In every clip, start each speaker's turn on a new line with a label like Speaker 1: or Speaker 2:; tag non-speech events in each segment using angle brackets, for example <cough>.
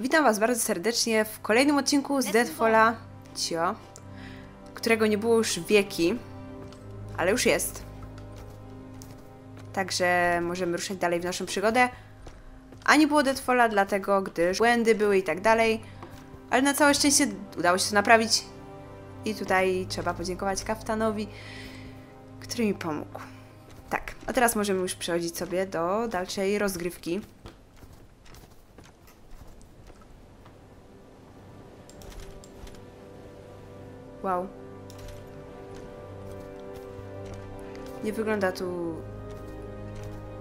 Speaker 1: Witam Was bardzo serdecznie w kolejnym odcinku z Deadfalla Cio, którego nie było już wieki, ale już jest. Także możemy ruszać dalej w naszą przygodę. A nie było Deadfalla dlatego, gdyż błędy były i tak dalej, ale na całe szczęście udało się to naprawić. I tutaj trzeba podziękować Kaftanowi, który mi pomógł. Tak, a teraz możemy już przechodzić sobie do dalszej rozgrywki. Wow. Nie wygląda tu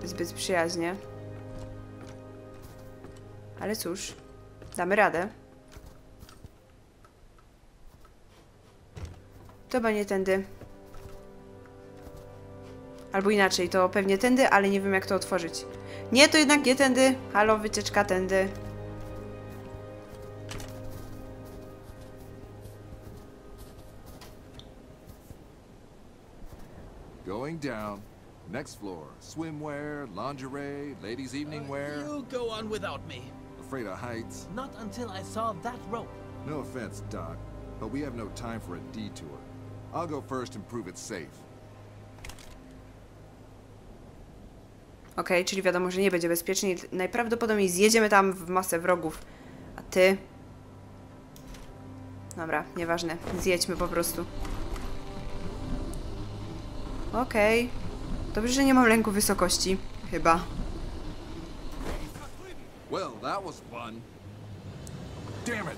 Speaker 1: zbyt przyjaźnie. Ale cóż, damy radę. To nie tędy. Albo inaczej, to pewnie tędy, ale nie wiem jak to otworzyć. Nie, to jednak nie tędy. Halo, wycieczka tędy.
Speaker 2: Going down. Next floor. Swimwear, lingerie, ladies' evening wear.
Speaker 3: You go on without me.
Speaker 2: Afraid of heights.
Speaker 3: Not until I saw that rope.
Speaker 2: No offense, Doc, but we have no time for a detour. I'll go first and prove it's safe.
Speaker 1: Okej, czyli wiadomo, że nie będzie bezpiecznie. Najprawdopodobniej zjedziemy tam w masę wrogów. A ty? Dobra, nieważne. Zjedźmy po prostu. Okej. Dobrze, że nie mam lęku wysokości. Chyba.
Speaker 2: Well, that was fun. Damn it!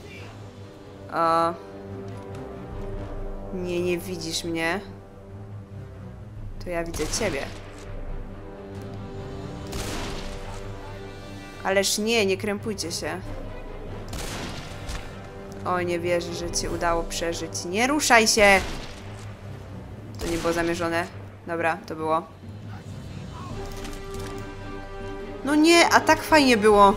Speaker 1: A... Nie, nie widzisz mnie. To ja widzę ciebie. Ależ nie, nie krępujcie się. O, nie wierzę, że cię udało przeżyć. Nie ruszaj się! To nie było zamierzone. Dobra, to było. No nie, a tak fajnie było.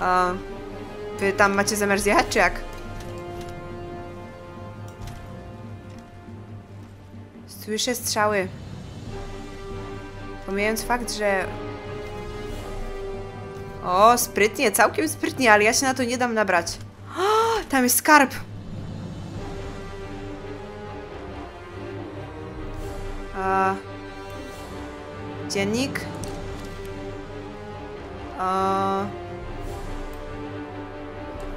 Speaker 1: A wy tam macie zamiar zjechać, czy jak? Słyszę strzały. Pomijając fakt, że... O, sprytnie, całkiem sprytnie, ale ja się na to nie dam nabrać. O, tam jest skarb! A... Dziennik? A...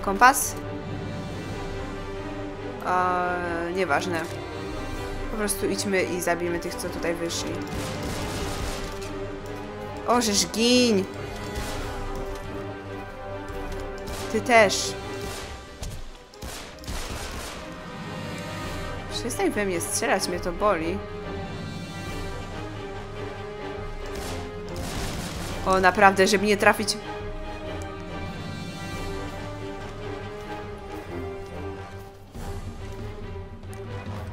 Speaker 1: Kompas? A, nieważne. Po prostu idźmy i zabijmy tych, co tutaj wyszli. O, żeż giń! Ty też. Przestań we mnie strzelać, mnie to boli. O, naprawdę, żeby nie trafić...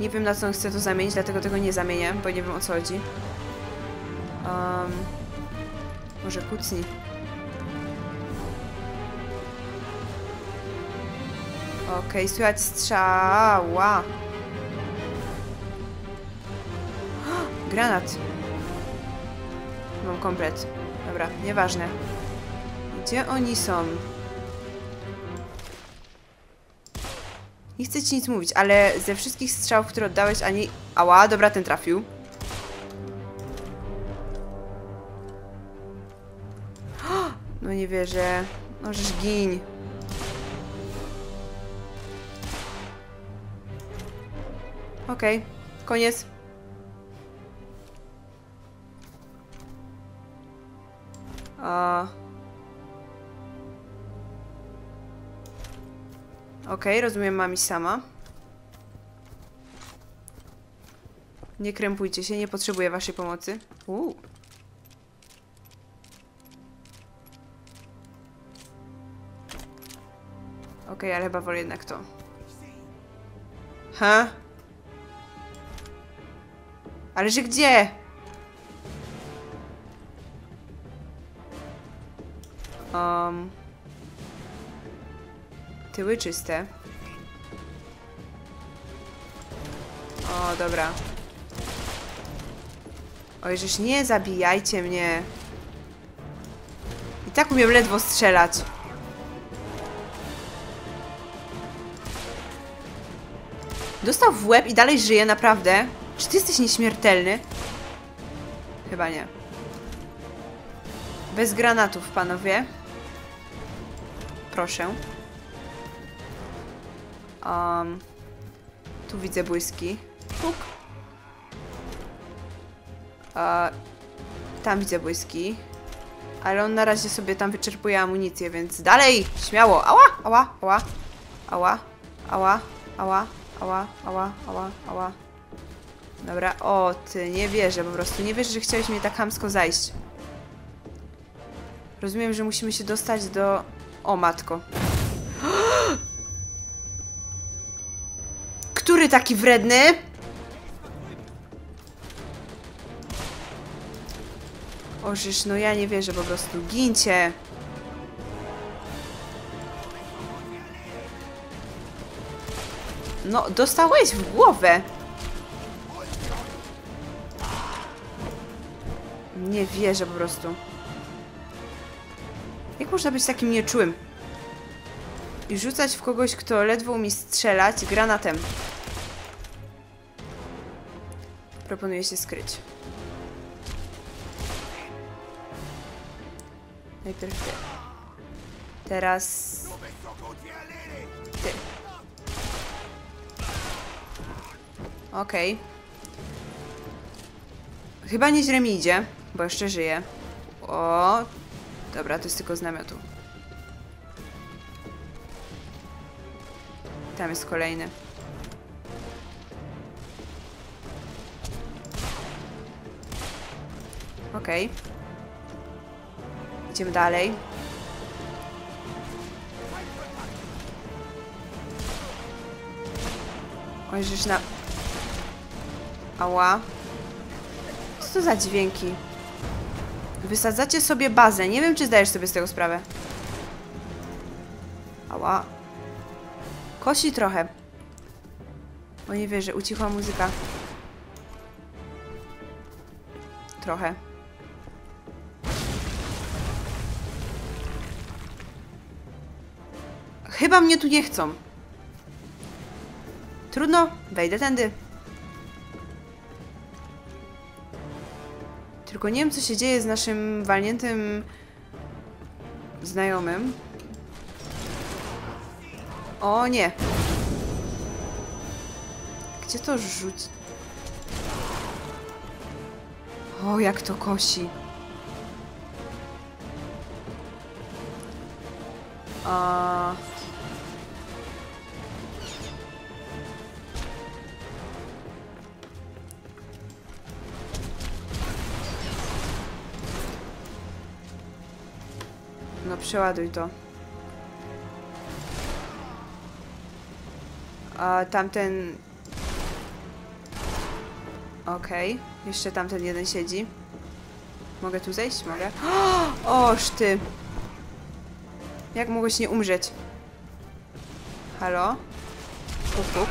Speaker 1: Nie wiem na co on chce to zamienić, dlatego tego nie zamienię, bo nie wiem o co chodzi. Um, może kucni. Okej, okay, słychać strzała. Granat. Mam komplet. Dobra, nieważne. Gdzie oni są? Nie chcę ci nic mówić, ale ze wszystkich strzałów, które oddałeś, ani... Ała, dobra, ten trafił. <gasps> No nie wierzę. Możesz giń. Okej, okay. koniec. A... Okej, okay, rozumiem, mam iść sama. Nie krępujcie się, nie potrzebuję waszej pomocy. Uuu. Okej, okay, ale chyba wolę jednak to. Ha? Ale że gdzie? Um... Tyły czyste. O, dobra. Oj, żeż nie zabijajcie mnie. I tak umiem ledwo strzelać. Dostał w łeb i dalej żyje, naprawdę? Czy ty jesteś nieśmiertelny? Chyba nie. Bez granatów, panowie. Proszę. Um, tu widzę błyski. Puk. E, tam widzę błyski. Ale on na razie sobie tam wyczerpuje amunicję, więc dalej! Śmiało! Ała! Ała! Ała! Ała! Ała! Ała! Ała! Ała! Ała! Ała! Dobra, o ty, nie wierzę po prostu. Nie wierzę, że chciałeś mnie tak hamsko zajść. Rozumiem, że musimy się dostać do... O, matko. <gasps> Który taki wredny? Ożysz, no ja nie wierzę po prostu. Gincie! No, dostałeś w głowę! Nie wierzę po prostu. Jak można być takim nieczułym? I rzucać w kogoś, kto ledwo umie strzelać granatem. Proponuję się skryć. Najpierw ty. Teraz... Ty. Okej. Chyba nieźle mi idzie, bo jeszcze żyję. O, dobra, to jest tylko z namiotu. Tam jest kolejny. Okej. Idziemy dalej. Oj, żeś na... Ała. Co to za dźwięki? Wysadzacie sobie bazę. Nie wiem, czy zdajesz sobie z tego sprawę. Ała. Kosi trochę. O nie wierzę, ucichła muzyka. Trochę. Chyba mnie tu nie chcą. Trudno, wejdę tędy. Tylko nie wiem, co się dzieje z naszym walniętym znajomym. O nie. Gdzie to rzuć? O, jak to kosi. A... przeładuj to. A tamten... Okej. Jeszcze tamten jeden siedzi. Mogę tu zejść? Mogę. <gasps> Oż ty! Jak mogłeś nie umrzeć? Halo? Puk, puk.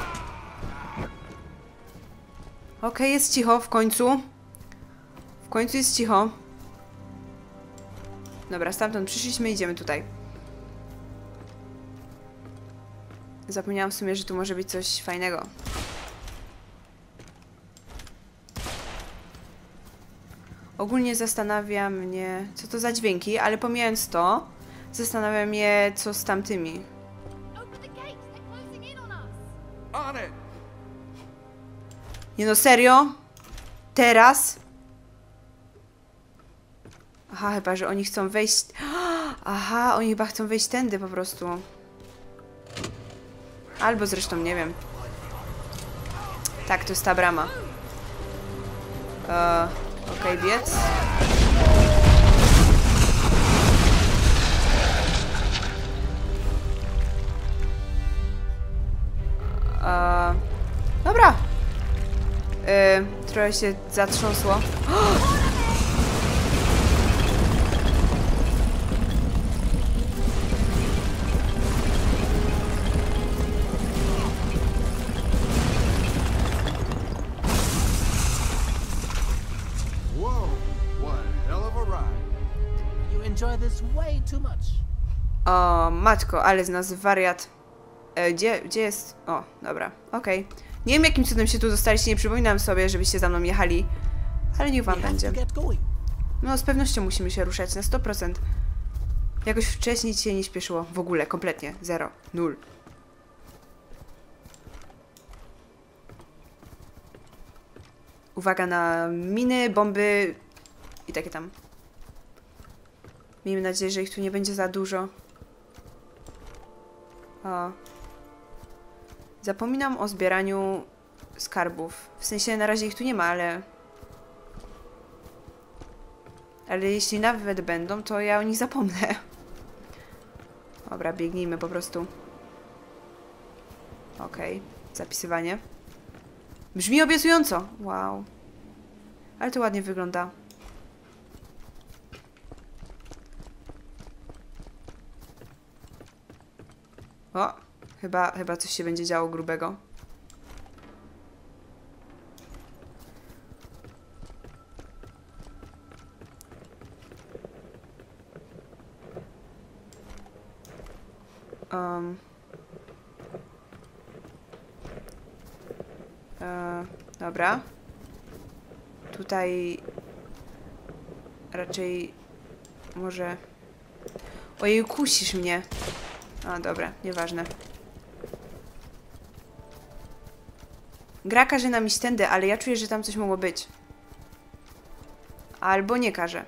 Speaker 1: Okej, jest cicho w końcu. W końcu jest cicho. Dobra, stamtąd przyszliśmy, idziemy tutaj. Zapomniałam w sumie, że tu może być coś fajnego. Ogólnie zastanawia mnie, co to za dźwięki, ale pomijając to, zastanawia mnie, co z tamtymi. Nie no, serio? Teraz? Aha, chyba, że oni chcą wejść... <gasps> Aha, oni chyba chcą wejść tędy po prostu. Albo zresztą, nie wiem. Tak, to jest ta brama. E, Okej, biec. E, dobra. E, trochę się zatrząsło. <gasps> O, matko, ale z nas wariat. E, gdzie, gdzie jest... O, dobra, okej. Nie wiem, jakim cudem się tu dostaliście, nie przypominam sobie, żebyście za mną jechali. Ale niech wam będzie. No, z pewnością musimy się ruszać na 100%. Jakoś wcześniej ci się nie śpieszyło. W ogóle, kompletnie. Zero. Nul. Uwaga na miny, bomby i takie tam. Miejmy nadzieję, że ich tu nie będzie za dużo. O. Zapominam o zbieraniu skarbów. W sensie na razie ich tu nie ma, ale ale jeśli nawet będą, to ja o nich zapomnę. <laughs> Dobra, biegnijmy po prostu. Okej, zapisywanie. Brzmi obiecująco. Wow. Ale to ładnie wygląda. O, chyba, chyba coś się będzie działo grubego. Um. E, dobra. Tutaj raczej może. Ojej, kusisz mnie. A, dobra, nieważne. Gra każe nam iść tędy, ale ja czuję, że tam coś mogło być. Albo nie każe.